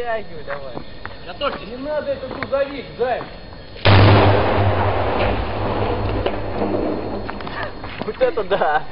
Вытягивай давай. Готовьтесь. Не надо этот грузовик, Зай. Вот это да.